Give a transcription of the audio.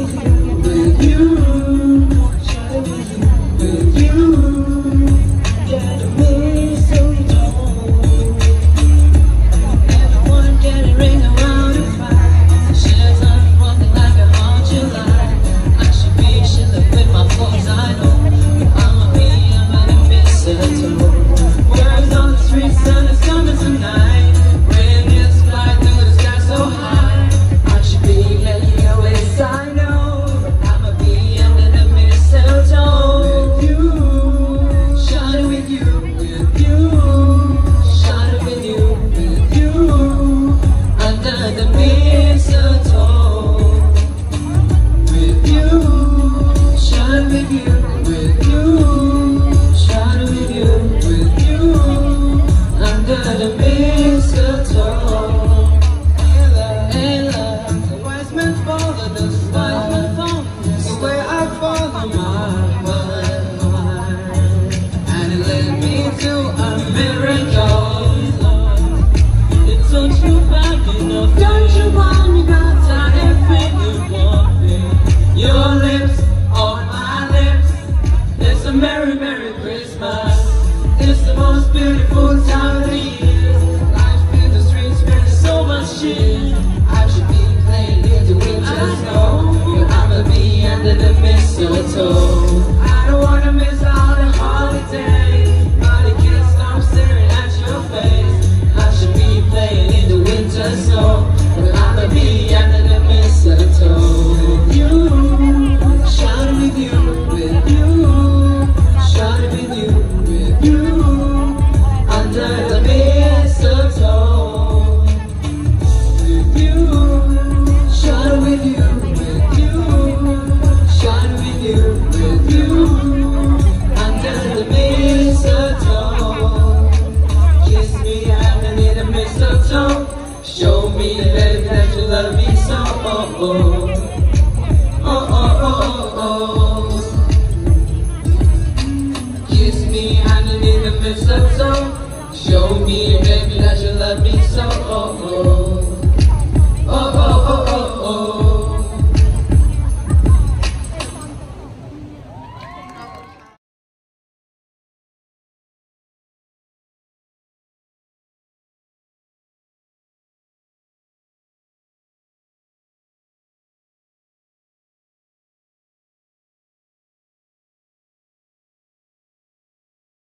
Thank you. 做出反应的反直观。without the bee under the mistletoe. You service, oh oh. Oh, oh. oh, oh, oh. Kiss me, I need a show me